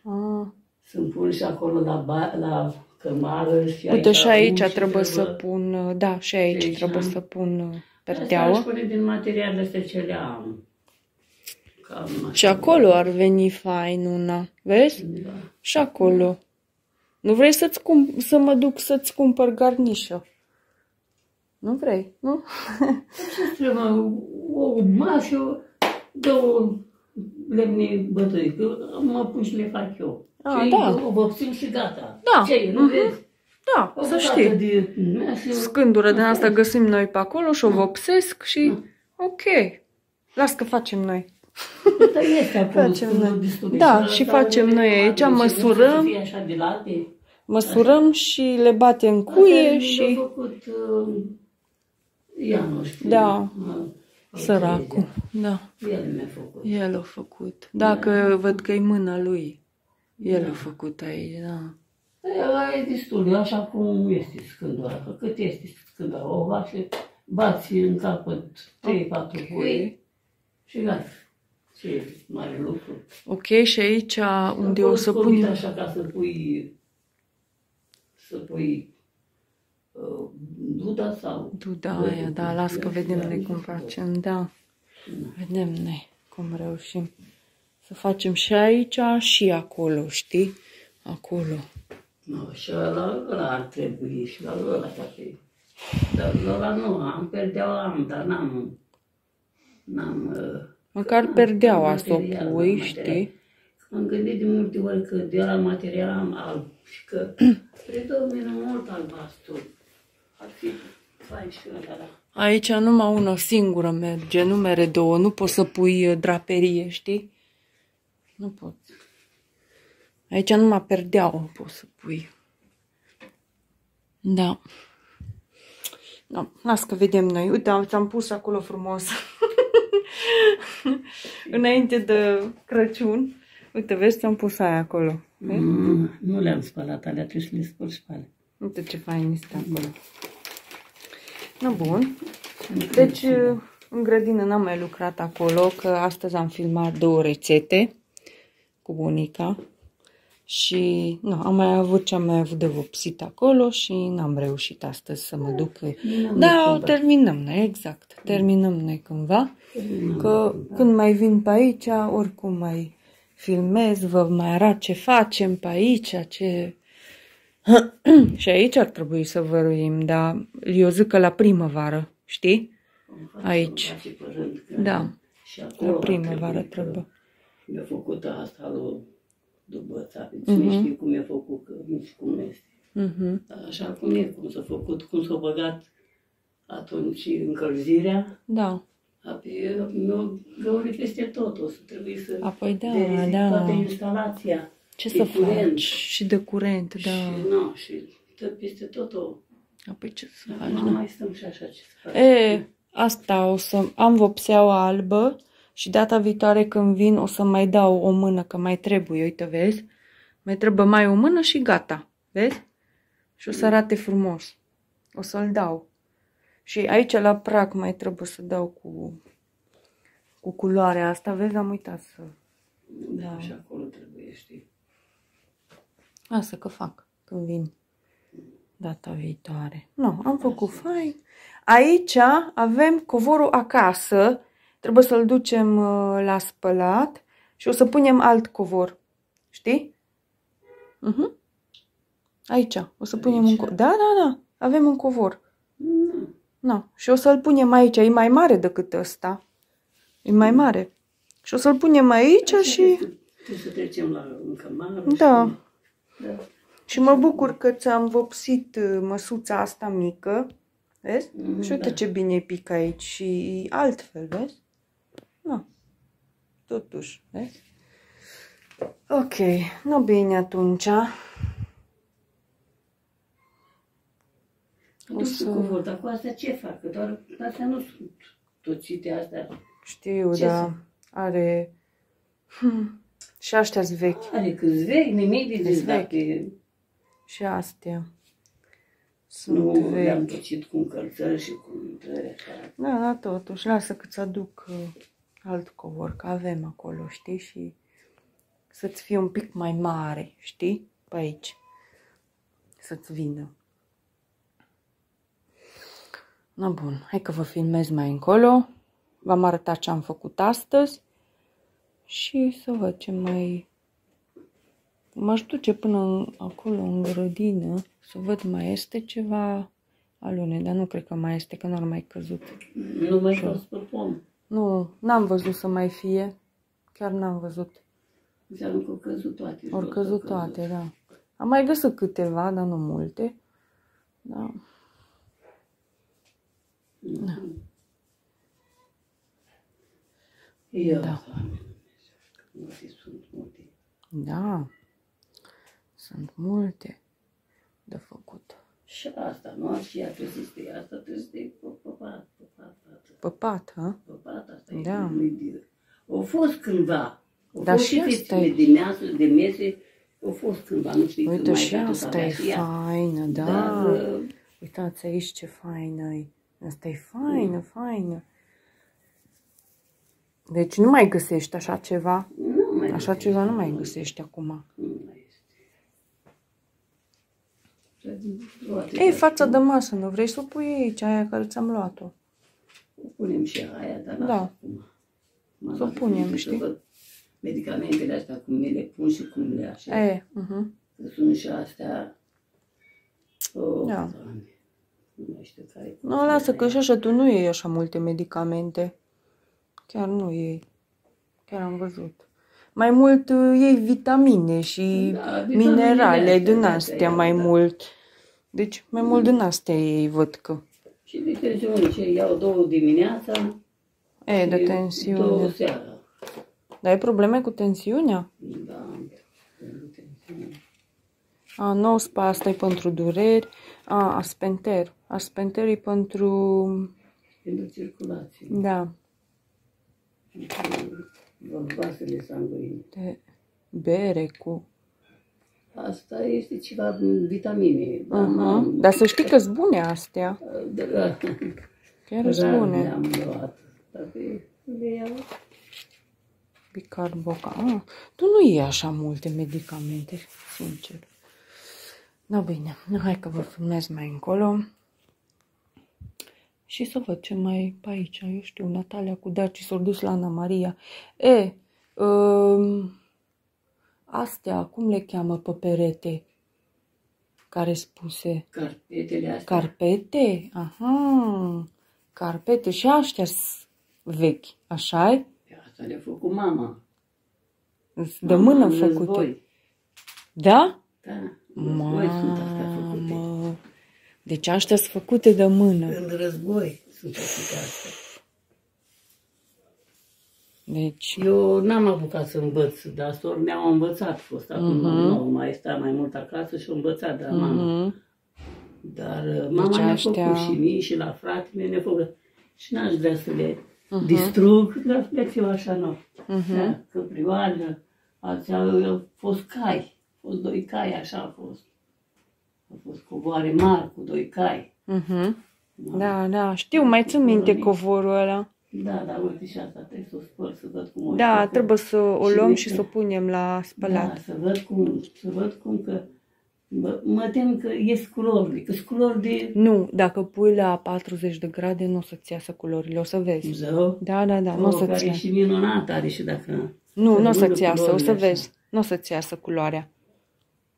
Ah. Să-mi pun și acolo la, ba, la cămară și aici. Uite, și aici uși trebuie să pun, uh, da, și aici Aici, trebuie da. să pun uh, Asta aș perdeaua. pune din materialele astea ce le am. Cam așa. Și acolo ar veni fain una, vezi? Da. Și acolo. Nu vrei să-ți cum- să mă duc să-ți cumpăr garnișă? Nu vrei, nu? Ce trebuie? O mașă, două lemne bătăi, că mă pun și le fac eu. Ah, și da. O vopsim și gata. Da. Ce e, nu Mhm. vezi? Da, O să bucată știi. De meșă, Scândură din asta găsim noi pe acolo și o vopsesc și ok. Las că facem noi. Dar este acolo, Facem sunt noi. destul de Da, și și ăla facem care noi nu aici, are, și măsurăm. nu să fie așa de late. Măsurăm și le batem Asta cuie mi-a și făcut uh, Ianuș. Da. uh, săracul. Da, El mi-a făcut. el a făcut. Dacă văd că e mâna lui. El a făcut aici, da. Ăla e destul, e așa cum este scândura. Că cât este scândura? O vașă, bați în capăt 3-4 cui și gata. Ce mare lucru. Ok, și aici unde Acolo o să scobit pun... așa ca să pui, să pui uh, duda sau... Duda aia, da, las că vedem noi cum facem, da. Vedem noi cum reușim să facem și aici și acolo, știi? Acolo. No, și ăla, ăla ar trebui și la ăla poate. Dar la ăla nu, am perdeaua am, dar n-am... N-am... uh, Măcar perdeaua să o material, da, pui, material. știi? M-am gândit de multe ori că de la material am alb și că predomine mult albastru. Ar fi fain și ăla, da. Aici numai una singură merge, nu mere două. Nu poți să pui uh, draperie, știi? Nu poți. Aici numai perdeaua poți să pui. Da. Da, las că vedem noi. Uite, am- ți-am pus acolo frumos. Înainte de Crăciun. Uite, vezi, ți-am pus aia acolo. Vezi? Mm, nu le-am spălat, alea trebuie să le spăl și pe alea. Uite ce fain este acolo. Nu, bun. Deci, în grădină n-am mai lucrat acolo, că astăzi am filmat două rețete cu bunica Și nu, am mai avut ce am mai avut de vopsit acolo și n-am reușit astăzi să mă duc. Terminăm Da, noi terminăm noi, exact. Terminăm noi cândva. Că când mai vin pe aici, oricum mai filmez, vă mai arăt ce facem pe aici, ce... și aici ar trebui să văruim, dar eu zic că la primăvară, știi? Aici. Face pe rând, că- Da, Și acolo la va primăvară trebui că trebuie. Mi-a făcut asta lui după țapă. Cine Mhm. știe cum mi-a făcut, că nici cum nu este. Mhm. Dar așa cum e, cum s-a făcut, cum s-a băgat atunci încălzirea, Da. apoi mi-a găurit peste tot. O să trebuie să Apoi da, verific da. toată instalația. Ce de să curent. faci? Și de curent, da. Și, nu, și dă peste tot o... Apoi ce să faci? Nu da. mai stăm și așa ce să faci. E, asta o să... Am vopseaua albă și data viitoare când vin o să mai dau o mână, că mai trebuie, uite, vezi? Mai trebuie mai o mână și gata, vezi? Și o să arate frumos. O să-l dau. Și aici la prag mai trebuie să dau cu, cu culoarea asta, vezi? Am uitat să... Da, și acolo trebuie, știi. Asta că fac când vin data viitoare. Nu, am făcut fain. Aici avem covorul acasă. Trebuie să-l ducem uh, la spălat și o să punem alt covor. Știi? Uh-huh. Aici. O să punem un Aici? covor. Da, da, da. Avem un covor. Nu. No. Și o să-l punem aici. E mai mare decât ăsta. E mai mare. Și o să-l punem aici și... Trebuie să trecem la în cămară. Da. Și, da. Și mă bucur că ți-am vopsit uh, măsuța asta mică. Vezi? Mhm, și uite da. ce bine pică aici. Și altfel, vezi? Nu. Totuși, vezi? Ok, nu bine atunci. Nu să- știu cuvânt, dar cu astea ce fac? Că doar astea nu sunt toțite astea. Știu, Ce da. să- Are... Hmm. Și aștia vechi. Are câți vechi, nimic de zis Sunt vechi. dacă Și astea. Sunt nu le-am vechi. tocit cu încălțări și cu intrări așa. Da, da, totuși, lasă că-ți aduc uh, alt covor, că avem acolo, știi? Și să-ți fie un pic mai mare, știi? Pe aici. Să-ți vină. Na bun, hai că vă filmez mai încolo. V-am arătat ce am făcut astăzi și să văd ce mai... M-aș duce până în, acolo, în grădină, să văd mai este ceva alune, dar nu cred că mai este, că nu ar mai căzut. Nu mai fost pe pom. Nu, n-am văzut să mai fie. Chiar n-am văzut. Înseamnă că au căzut toate. Au jos, căzut au toate, da. Am mai găsit câteva, dar nu multe. Da. Mhm. Ia, Da. Doamne, Multe sunt multe. Da. Sunt multe de făcut. Și asta, nu? Și ea trebuie să stea, asta trebuie să stea pe păpat, păpat, păpat. Păpat, ha? Păpat, asta Da. e nu-i de... Au fost cândva. Au Dar fost și și asta festele e- de measă, de mese, au fost cândva, nu știu Uite, când mai și dat tot asta avea e și ea. faină, da. Dar, uh, Uitați aici ce faină e. Asta e faină, Mm. faină. Deci nu mai găsești așa ceva. nu mai Așa ceva nu mai găsești acum. Nu mai este. Toate Ei, astea. fața de masă, nu vrei să o pui aici, aia care ți-am luat-o. Punem și aia, dar Da. da. acum. Mă Să o las punem, să știi? văd Medicamentele astea, cum mi le pun și cum le așa. E, uh-huh. Că sunt și astea. Oh, Da. Doamne. Nu mai știu care. Nu, lasă că și așa tu nu iei așa multe medicamente. Chiar nu iei. Chiar am văzut. Mai mult uh, iei vitamine și Da, vitaminele minerale astea, din astea astea iau, mai da. mult. Deci mai mult din astea ei văd că. Și de tensiune, ce iau două dimineața. E, de și Două tensiune. seara. Dar ai probleme cu tensiunea? Da, pentru tensiune. A, nou spa, asta e pentru dureri. A, aspenter. Aspenter e pentru... Pentru circulație. Da, Pentru vasele sanguine. de bere cu... Asta este ceva vitamine. Da, Uh-huh. Dar să știi că sunt bune astea. Da, da. Chiar sunt Rar bune. le-am luat. Dar pe- le iau. Bicarboca. Ah, tu nu iei așa multe medicamente, sincer. Da, bine. Hai că vă filmez mai încolo. Și să văd ce mai e pe aici. Eu știu, Natalia cu Daci s-au dus la Ana Maria. E, um, astea, cum le cheamă pe perete? Care spuse? Carpetele astea. Carpete? Aha, carpete. Și aștia vechi, așa e? Pe asta le-a făcut mama. De Mama mână în făcute. război. Da? Da, în război sunt astea făcute. Mamă. Deci aștia sunt făcute de mână. În război sunt făcute astea. Deci, Eu n-am apucat să învăț, dar sor mi-au învățat. Fost acum Mhm. nou, mai sta mai mult acasă și au învățat de la mama. mhm. Dar uh, mama Deci ne-a aștia- făcut și mie și la fratele ne-a făcut. Și n-aș vrea să le distrug, dar le eu așa nou. Mhm. Da, căprioară, alții au au fost cai, au fost doi cai, așa a fost. Au fost covoare mari cu doi cai. Mhm. Da, da, știu, mai țin minte covorul ăla. Da, dar uite și asta trebuie să o spăl, să văd cum o Da, spăl. trebuie să o Și luăm uite- și să o punem la Da, spălat. să văd cum, să văd cum că mă, mă tem că ies culori, că sunt culori de Nu, dacă pui la 40 de grade, nu o să-ți iasă culorile, o să vezi. zău. Da, da, da, nu o Oh, să-ți care e iasă. și minunat are și dacă... Nu, nu o să să-ți rămână iasă, o să culorile vezi. Nu o să-ți iasă culoarea.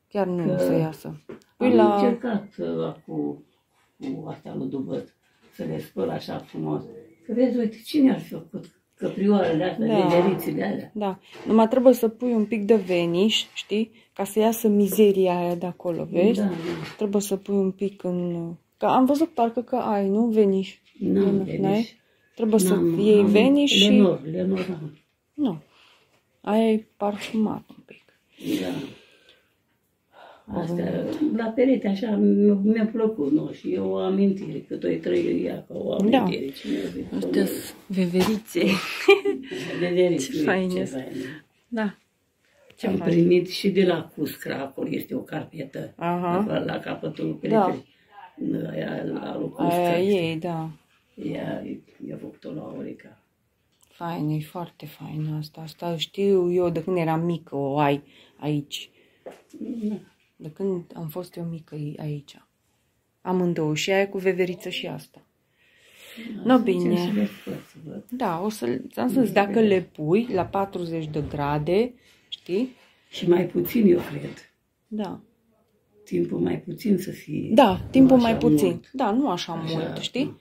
Chiar nu o Că să iasă. Am Pui la... încercat uh, cu, cu astea lui Dubăt să le spăl așa frumos. Că vezi, uite, cine ar fi făcut căprioarele astea, Da. da. veverițele alea? Da, numai trebuie să pui un pic de veniș, știi? Ca să iasă mizeria aia de acolo, vezi? Da, da. Trebuie să pui un pic în... Că am văzut parcă că ai, nu? Veniș. N-am Nu, veniș. n-ai? Trebuie să N-am, iei am veniș și... Lenor, Lenor, am. Nu. Aia e parfumat un pic. Da. Astea, la perete așa, mi- mi-a plăcut, nu? Și eu o amintire, că doi, trei ia ca o Da. amintire. Cine a zis, Astea veverițe. Veverițe, Ce faine. ce faine. Da. Ce Am fain. primit și de la Cuscra, acolo este o carpetă, Aha. la, la capătul Da. peretei. Aia la lui Cuscra. Aia e, da. Ea i-a făcut-o la Orica. Fain, e foarte fain asta. Asta știu eu de când eram mică, o ai aici. De când am fost eu mică e aici. Amândouă, și aia cu veveriță și asta. No, Să bine. le spăl, să văd. Da, o să, ți-am spus, dacă le pui la 40 de grade, știi? Și mai puțin, eu cred. Da. Timpul mai puțin să fie. Da, timpul nu mai așa puțin. mult. Da, nu așa, Așa, mult, știi? da.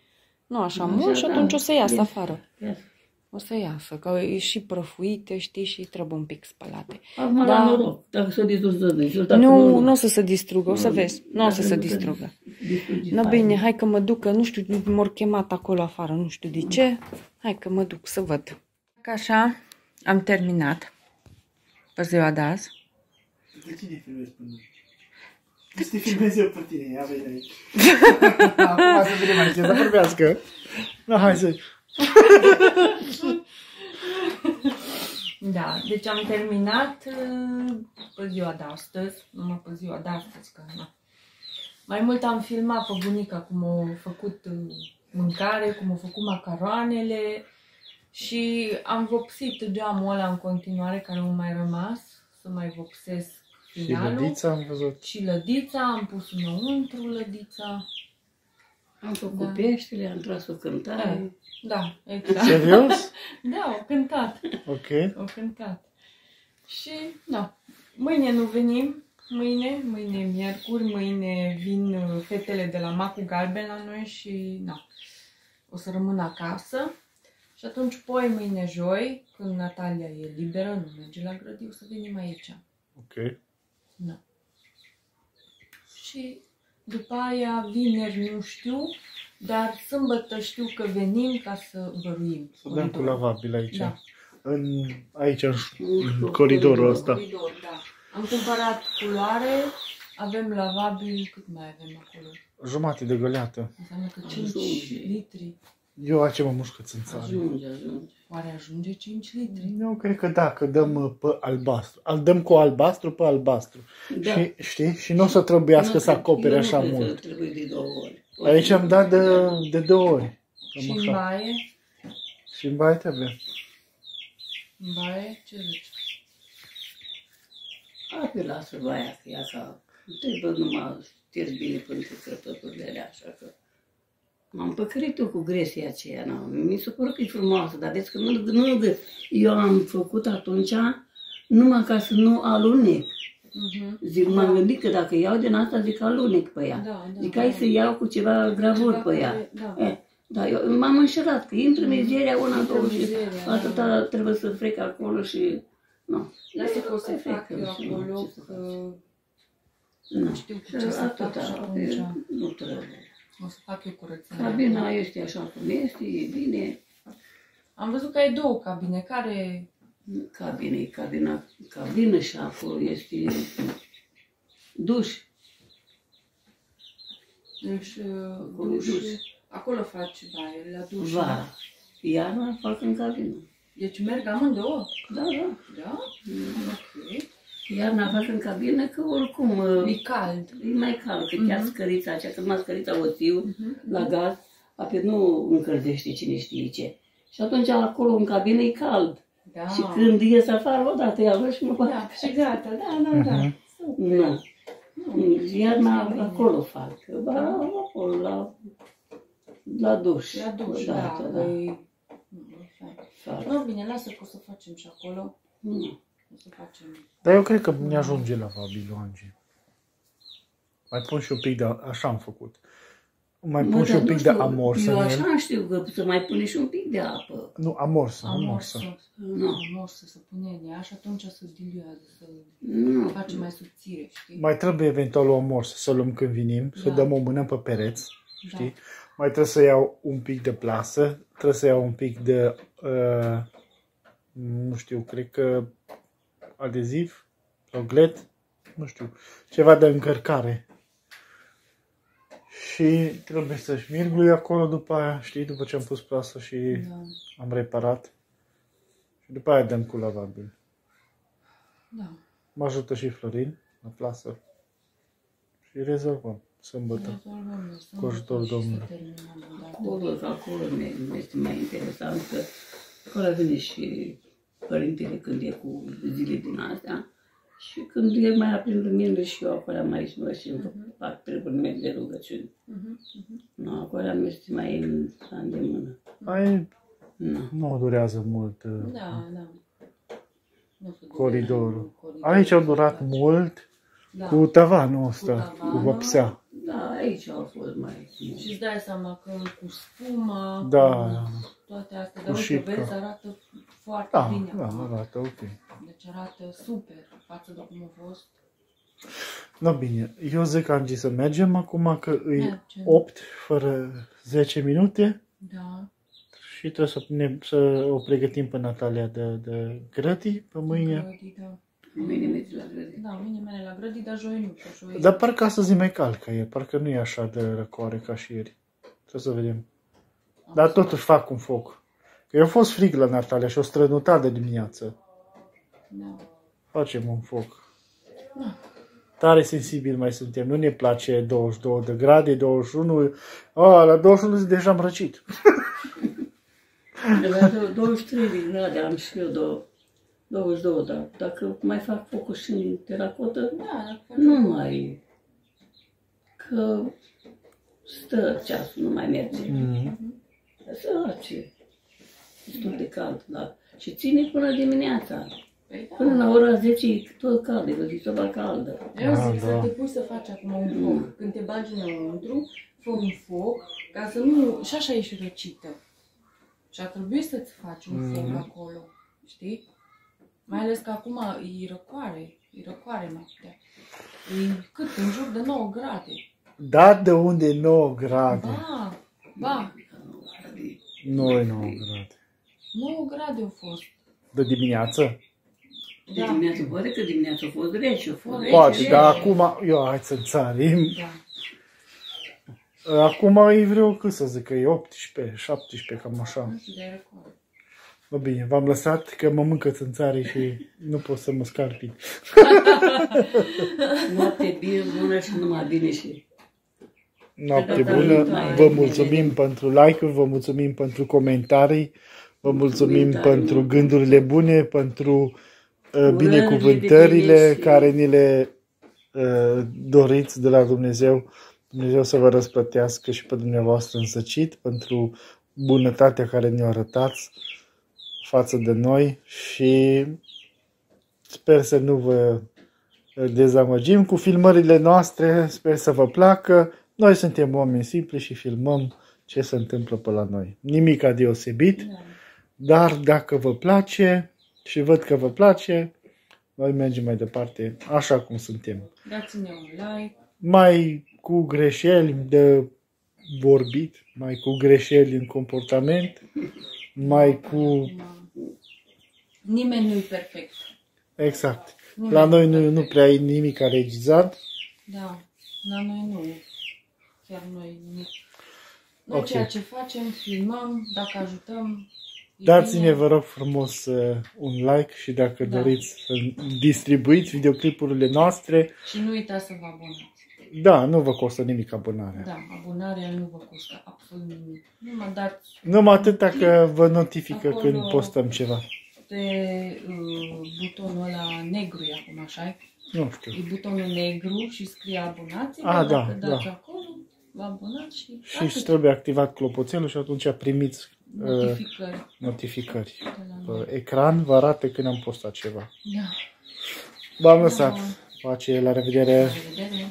Nu așa, Așa, mult și da. atunci o să iasă Bine. afară. Ia. O să iasă, că e și prăfuite, știi, și trebuie un pic spălate. Acum Da. la noroc. Dacă s-o distrus, să distrus. Dacă Nu, nu o să se distrugă, o să vezi. Nu o să Dacă se nu distrugă. distruge No, fain. bine, hai că mă duc, că nu știu, m-au chemat acolo afară, nu știu de ce. Hai că mă duc să văd. Că așa, am terminat pe ziua de azi. Pe cine filmezi până? Să te filmez eu pe tine, ia vei aici. Acum să vedem aici, să vorbească. Da, hai să... Da, deci am terminat uh, pe ziua de astăzi, numai pe ziua de astăzi, că na. Mai mult am filmat pe bunica cum au făcut uh, mâncare, cum au făcut macaroanele și am vopsit geamul ăla în continuare care a mai rămas, să mai vopsesc Și finalul. lădița am văzut. Și lădița, am pus înăuntru lădița. Am făcut Da. peștele, am tras o cântare. Da, exact. Serios? Da, au cântat. Ok. Au cântat. Și, da, mâine nu venim, mâine, mâine e miercuri, mâine vin uh, fetele de la Macu Galben la noi și, da, o să rămân acasă. Și atunci, poi, mâine, joi, când Natalia e liberă, nu merge la grădie, o să venim aici. Ok. Da. Și după aia, vineri, nu știu, dar sâmbătă știu că venim ca să văruim. Să dăm cu lavabil aici. Da. În, aici, în, În în coridorul ăsta. Coridor, da. Am cumpărat culoare, avem lavabil, cât mai avem acolo? Jumate de găleată. Înseamnă că 5 Ajunge. litri. Eu ce mă mușcă țânțare. Ajunge, ajunge. Oare ajunge 5 litri? Eu cred că da, că dăm uh, pe albastru. Al dăm cu albastru pe albastru. Da. Și, știi? Și nu o să trebuiască Nu să cred- acopere eu nu așa cred că mult. Trebuie de două ori. Aici am dat de, de două ori. Și Cam în așa. baie? Și în baie trebuie. În baie? Ce zici? Apoi lasă baia, că ea ca... Nu trebuie numai știri bine pentru crăpăturile alea, așa că... M-am păcărit eu cu gresia aceea, na. mi se pare că e frumoasă, dar vezi că nu, nu, eu am făcut atunci numai ca să nu alunec. Mhm. Zic, m-am gândit că dacă iau din asta, zic alunec pe ea. Da, da, zic, da. hai să iau cu ceva gravuri Ceva pe ea. care- da. Eh, da, eu m-am înșelat, că intră mizeria una, Intră două și mizeria, da. atâta trebuie să frec acolo și... Nu. Lasă că o să Hai, fac frec, eu și acolo, ce să fac. că Nu. știu cu Și ce să fac atâta, și e, atunci Nu trebuie. o să fac eu curățenia. Cabina este așa cum este, e bine. Am văzut că ai două cabine, care... Cabina e cabina, cabină și acolo este duș. Deci, uh, Acolo duș, duș. acolo faci baie, la duș. Vara. Iarna fac în cabină. Deci merg amândouă? Da, da. Da? Ok. Iarna fac în cabină că oricum uh, E cald. e mai cald, că chiar scărița aceea, când mă scărița o țiu Mhm. la gaz, apoi nu încălzește cine știe ce. Și atunci acolo în cabină e cald. Da. Și când ies afară, odată iau și mă Da, bag. și gata, da, da, da. Nu. Iarna acolo fac. Ba, acolo, la, la duș. La duș, Da, da, da, da. da. Păi... nu, e fain. Fac. Nu, bine, lasă că o să facem și acolo. Nu. O să facem. Dar eu cred că ne ajunge la Babilonge. Mai pun și un pic de... Așa am făcut. Mai pun Mă, și dar un nu pic de știu, amors Eu în el. așa știu că să mai pune și un pic de apă. Nu, amorsă, amorsă. Amorsă. Nu. Amorsă să pune în ea și atunci să diluează, să Nu. face mai subțire, știi? Mai trebuie eventual o amorsă să o luăm când vinim, să Da. dăm o mână pe pereți, Da. știi? Mai trebuie să iau un pic de plasă, trebuie să iau un pic de, uh, nu știu, cred că adeziv sau glet, nu știu, ceva de încărcare. Și trebuie să șmirglui acolo după aia, știi, după ce am pus plasă și Da. am reparat. Și după aia dăm cu lavabil. Da. Mă ajută și Florin la plasă. Și rezolvăm sâmbătă. Rezolvăm noi Cu ajutorul sâmbătă și Domnului. să terminăm odată. Acolo, că acolo mi mi este mai interesant că acolo vine și părintele când e cu zile din astea și când e mai aprind luminile și eu acolo mai mă și fac treburi mele de rugăciuni. Mhm, Nu, acolo mi este mai în la îndemână. Ai, Nu. nu durează mult uh, Da, da. Nu se coridorul. durează Aici au durat mult Da. cu tavanul ăsta, Cu cu tavanul. vopsea. Da, aici au fost mai Și îți dai seama că cu spuma, Da, cu toate astea, Cu dar uite, șipcă. vezi, arată foarte Da, bine da, acum. arată ok. Deci arată super față de cum a fost. No, bine, eu zic, Angie, să mergem acum că e Mergem. 8 fără 10 minute Da. și trebuie să, ne, să o pregătim pe Natalia de, de grătii pe mâine. Grădi, da. Mâine mergi la grădină. Da, mâine mele la grădi, dar joi nu, că joi... Dar parcă astăzi e mai cald ca ieri, parcă nu e așa de răcoare ca și ieri. Trebuie să vedem. Dar totuși fac un foc. Că eu a fost frig la Natalia și o strănutat de dimineață. Da. Facem un foc. Da. Tare sensibil mai suntem. Nu ne place 22 de grade, 21. A, la 21 zi deja am răcit. De la dou- 23 de grade am și eu două- 22, dar dacă mai fac focul și în teracotă, Da, dacă faci nu mai... Că stă ceasul, nu mai merge. Mm. Sărace. Destul de cald, da. Și ține până dimineața. Păi da. Până la ora 10 e tot cald, e soba caldă. Eu Da, zic să da. te pui să faci acum un foc. Când te bagi înăuntru, fă un foc, ca să nu... Și așa ești răcită. Și ar trebui să-ți faci un foc acolo, știi? Mai ales că acum e răcoare, e răcoare noaptea. E cât? În jur de 9 grade. Da, de unde e 9 grade? Ba, ba, Nu e 9 grade. 9 grade au fost. De dimineață? De Da. dimineață, poate că dimineața a fost rece, a fost rece. Poate, rece. dar acum, eu hai să țarim. Da. Acum e vreo, cât să zic, că e 18, 17, cam așa. Nu știu, dar e răcoare. Bă, bine, v-am lăsat că mă mâncă țânțarii și nu pot să mă scarpi. Noapte bine, bună și numai bine și... Noapte Da, da, bună, da, vă da. mulțumim pentru like-uri, vă mulțumim pentru comentarii, Vă mulțumim Uitați, pentru mă. gândurile bune, pentru uh, Urările binecuvântările de bine și- care ni le uh, doriți de la Dumnezeu. Dumnezeu să vă răsplătească și pe dumneavoastră însăcit pentru bunătatea care ne-o arătați față de noi și sper să nu vă dezamăgim cu filmările noastre, sper să vă placă. Noi suntem oameni simpli și filmăm ce se întâmplă pe la noi. Nimic deosebit, Da. dar dacă vă place și văd că vă place, noi mergem mai departe așa cum suntem. Dați-ne un like. Mai cu greșeli de vorbit, mai cu greșeli în comportament, mai cu... Acum, Nimeni nu-i perfect. Exact. Nimeni La noi nu-i nu, nu perfect. prea e nimic regizat. Da, la noi nu. Chiar noi nimic. Noi Ok. ceea ce facem, filmăm, dacă ajutăm, e Dați-ne, bine. vă rog frumos, uh, un like și dacă Da. doriți să distribuiți videoclipurile noastre, Și nu uitați să vă abonați. da, nu vă costă nimic abonarea. Da, abonarea nu vă costă absolut nimic. Nu mă dați Numai atât că vă notifică Acolo- când postăm ceva. Pe uh, butonul ăla negru, e acum așa Nu știu. E butonul negru și scrie abonați Ah, da, dacă dați da. acolo, vă abonați și, Și atât. își trebuie activat clopoțelul și atunci primiți uh, notificări notificări. de la noi. Pe ecran vă arată când am postat ceva. Da. V-am lăsat. Pace, la revedere! La revedere!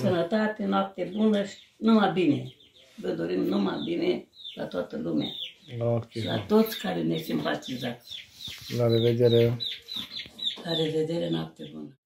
Sănătate, noapte bună și numai bine. Vă dorim numai bine la toată lumea. Ok. Și la toți care ne simpatizați. La revedere! La revedere, noapte bună.